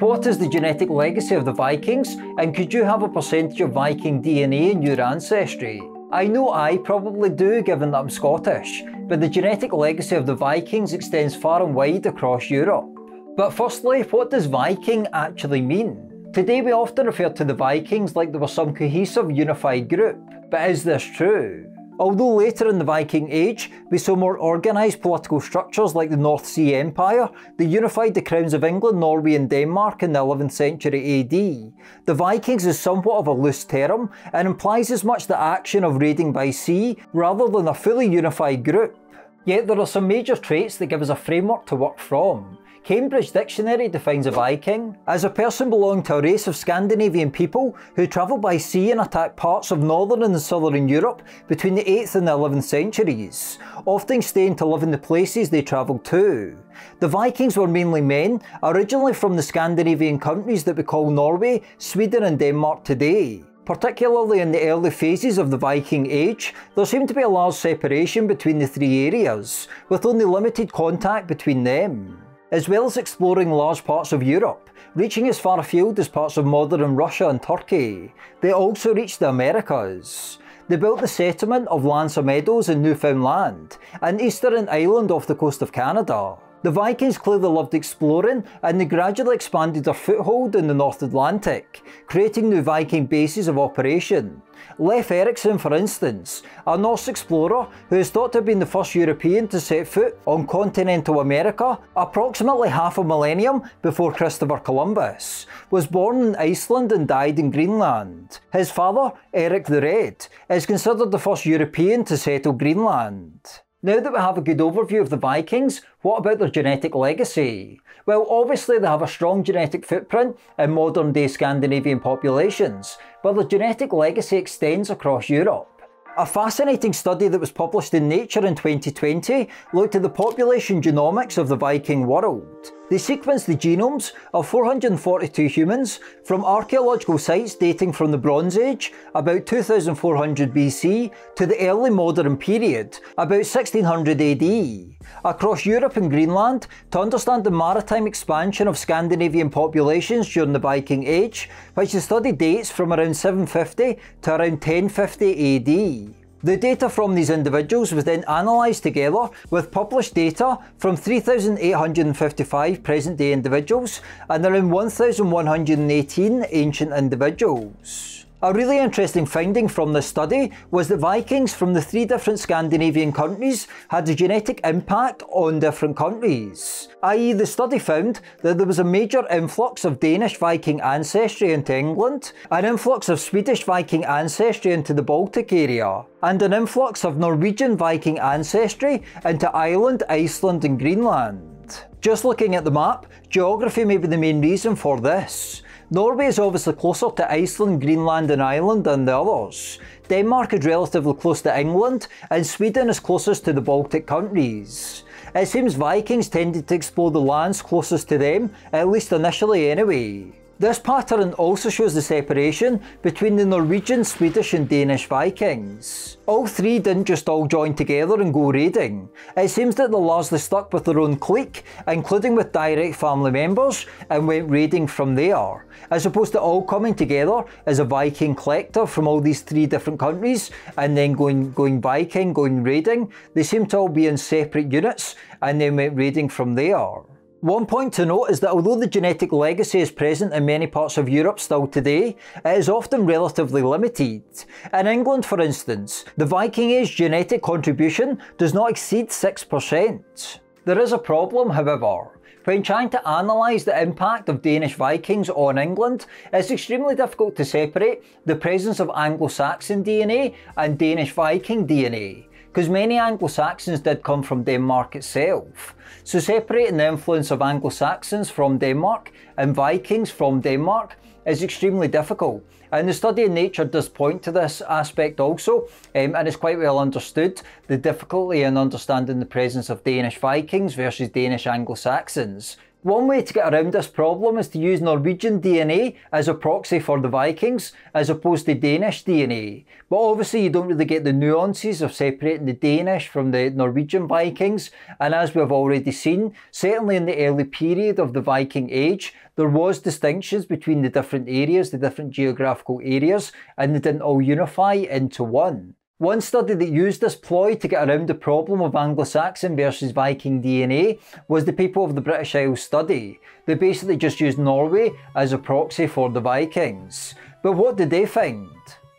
What is the genetic legacy of the Vikings, and could you have a percentage of Viking DNA in your ancestry? I know I probably do given that I'm Scottish, but the genetic legacy of the Vikings extends far and wide across Europe. But firstly, what does Viking actually mean? Today we often refer to the Vikings like they were some cohesive unified group, but is this true? Although later in the Viking Age we saw more organised political structures like the North Sea Empire that unified the crowns of England, Norway and Denmark in the 11th century AD, the Vikings is somewhat of a loose term and implies as much the action of raiding by sea rather than a fully unified group. Yet there are some major traits that give us a framework to work from. Cambridge Dictionary defines a Viking as a person belonging to a race of Scandinavian people who travelled by sea and attacked parts of northern and southern Europe between the 8th and the 11th centuries, often staying to live in the places they travelled to. The Vikings were mainly men, originally from the Scandinavian countries that we call Norway, Sweden and Denmark today. Particularly in the early phases of the Viking Age, there seemed to be a large separation between the three areas, with only limited contact between them as well as exploring large parts of Europe, reaching as far afield as parts of modern Russia and Turkey. They also reached the Americas. They built the settlement of L'Anse aux Meadows in Newfoundland, an eastern island off the coast of Canada. The Vikings clearly loved exploring and they gradually expanded their foothold in the North Atlantic, creating new Viking bases of operation. Leif Erikson, for instance, a Norse explorer who is thought to have been the first European to set foot on continental America approximately half a millennium before Christopher Columbus, was born in Iceland and died in Greenland. His father, Eric the Red, is considered the first European to settle Greenland. Now that we have a good overview of the Vikings, what about their genetic legacy? Well, obviously they have a strong genetic footprint in modern day Scandinavian populations, but their genetic legacy extends across Europe. A fascinating study that was published in Nature in 2020 looked at the population genomics of the Viking world. They sequenced the genomes of 442 humans from archaeological sites dating from the Bronze Age, about 2400 BC, to the early modern period, about 1600 AD, across Europe and Greenland to understand the maritime expansion of Scandinavian populations during the Viking Age, which the study dates from around 750 to around 1050 AD. The data from these individuals was then analysed together with published data from 3,855 present day individuals and around 1,118 ancient individuals. A really interesting finding from this study was that Vikings from the three different Scandinavian countries had a genetic impact on different countries. I.e. the study found that there was a major influx of Danish Viking ancestry into England, an influx of Swedish Viking ancestry into the Baltic area, and an influx of Norwegian Viking ancestry into Ireland, Iceland and Greenland. Just looking at the map, geography may be the main reason for this. Norway is obviously closer to Iceland, Greenland and Ireland than the others. Denmark is relatively close to England, and Sweden is closest to the Baltic countries. It seems Vikings tended to explore the lands closest to them, at least initially anyway. This pattern also shows the separation between the Norwegian, Swedish and Danish Vikings. All three didn't just all join together and go raiding. It seems that they largely stuck with their own clique, including with direct family members, and went raiding from there. As opposed to all coming together as a Viking collective from all these three different countries, and then going, going Viking, going raiding, they seem to all be in separate units, and then went raiding from there. One point to note is that although the genetic legacy is present in many parts of Europe still today, it is often relatively limited. In England, for instance, the Viking Age genetic contribution does not exceed 6%. There is a problem, however. When trying to analyse the impact of Danish Vikings on England, it's extremely difficult to separate the presence of Anglo-Saxon DNA and Danish Viking DNA because many Anglo-Saxons did come from Denmark itself. So separating the influence of Anglo-Saxons from Denmark and Vikings from Denmark is extremely difficult. And the study in nature does point to this aspect also, um, and it's quite well understood the difficulty in understanding the presence of Danish Vikings versus Danish Anglo-Saxons One way to get around this problem is to use Norwegian DNA as a proxy for the Vikings, as opposed to Danish DNA. But obviously you don't really get the nuances of separating the Danish from the Norwegian Vikings, and as we've already seen, certainly in the early period of the Viking Age, there was distinctions between the different areas, the different geographical areas, and they didn't all unify into one. One study that used this ploy to get around the problem of Anglo-Saxon versus Viking DNA was the people of the British Isles study. They basically just used Norway as a proxy for the Vikings. But what did they find?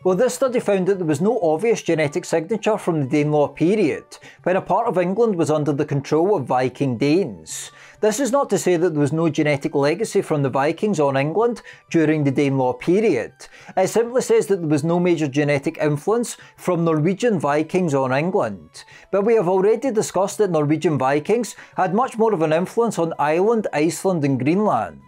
Well, this study found that there was no obvious genetic signature from the Danelaw period, when a part of England was under the control of Viking Danes. This is not to say that there was no genetic legacy from the Vikings on England during the Danelaw period. It simply says that there was no major genetic influence from Norwegian Vikings on England. But we have already discussed that Norwegian Vikings had much more of an influence on Ireland, Iceland and Greenland.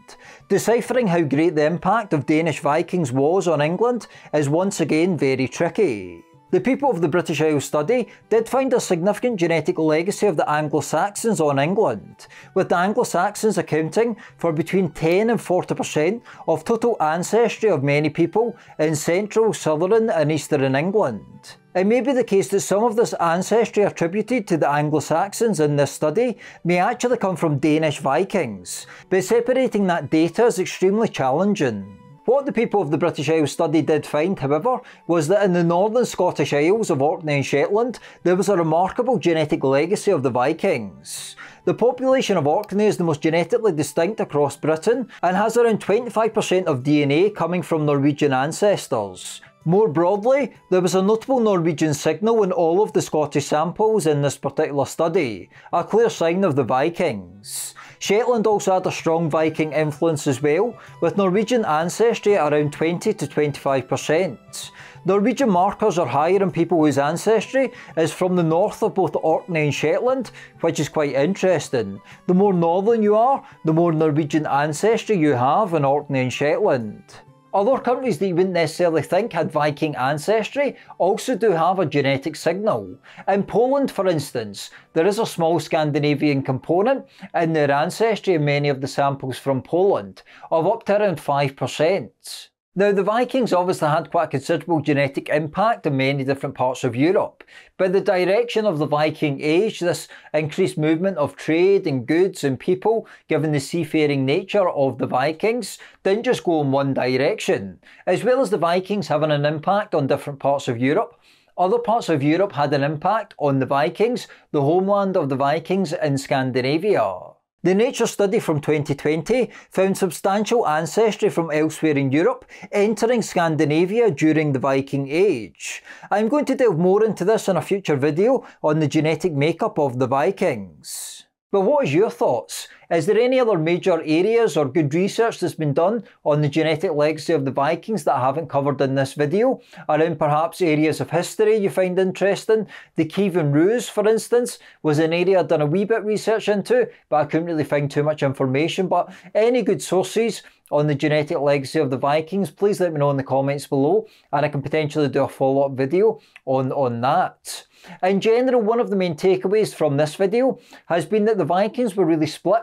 Deciphering how great the impact of Danish Vikings was on England is once again very tricky. The people of the British Isles study did find a significant genetic legacy of the Anglo-Saxons on England, with the Anglo-Saxons accounting for between 10 and 40% of total ancestry of many people in central, southern and eastern England. It may be the case that some of this ancestry attributed to the Anglo-Saxons in this study may actually come from Danish Vikings, but separating that data is extremely challenging. What the people of the British Isles study did find, however, was that in the northern Scottish Isles of Orkney and Shetland, there was a remarkable genetic legacy of the Vikings. The population of Orkney is the most genetically distinct across Britain and has around 25% of DNA coming from Norwegian ancestors. More broadly, there was a notable Norwegian signal in all of the Scottish samples in this particular study, a clear sign of the Vikings. Shetland also had a strong Viking influence as well, with Norwegian ancestry at around 20 to 25%. Norwegian markers are higher in people whose ancestry is from the north of both Orkney and Shetland, which is quite interesting. The more northern you are, the more Norwegian ancestry you have in Orkney and Shetland. Other countries that you wouldn't necessarily think had Viking ancestry also do have a genetic signal. In Poland, for instance, there is a small Scandinavian component in their ancestry in many of the samples from Poland, of up to around 5%. Now, the Vikings obviously had quite a considerable genetic impact in many different parts of Europe, but the direction of the Viking Age, this increased movement of trade and goods and people, given the seafaring nature of the Vikings, didn't just go in one direction. As well as the Vikings having an impact on different parts of Europe, other parts of Europe had an impact on the Vikings, the homeland of the Vikings in Scandinavia. The Nature study from 2020 found substantial ancestry from elsewhere in Europe entering Scandinavia during the Viking Age. I'm going to delve more into this in a future video on the genetic makeup of the Vikings. But what is your thoughts? Is there any other major areas or good research that's been done on the genetic legacy of the Vikings that I haven't covered in this video? Around perhaps areas of history you find interesting? The Kievan Rus, for instance, was an area I'd done a wee bit research into, but I couldn't really find too much information. But any good sources on the genetic legacy of the Vikings, please let me know in the comments below, and I can potentially do a follow-up video on, on that. In general, one of the main takeaways from this video has been that the Vikings were really split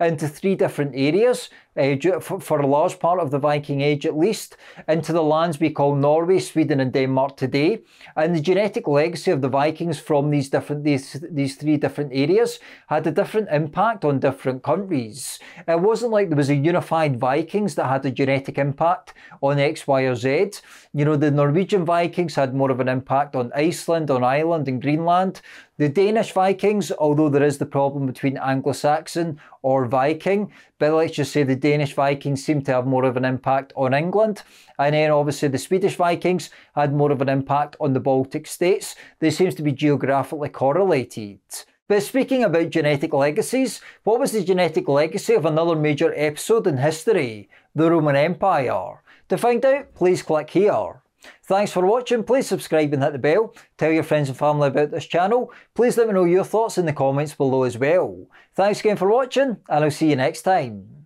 into three different areas uh, for, a large part of the Viking Age at least, into the lands we call Norway, Sweden and Denmark today. And the genetic legacy of the Vikings from these different these, these three different areas had a different impact on different countries. It wasn't like there was a unified Vikings that had a genetic impact on X, Y or Z. You know, the Norwegian Vikings had more of an impact on Iceland, on Ireland and Greenland. The Danish Vikings, although there is the problem between Anglo-Saxon or Viking, but let's just say the Danish Vikings seem to have more of an impact on England. And then obviously the Swedish Vikings had more of an impact on the Baltic states. They seems to be geographically correlated. But speaking about genetic legacies, what was the genetic legacy of another major episode in history, the Roman Empire? To find out, please click here. Thanks for watching, please subscribe and hit the bell, tell your friends and family about this channel, please let me know your thoughts in the comments below as well. Thanks again for watching, and I'll see you next time.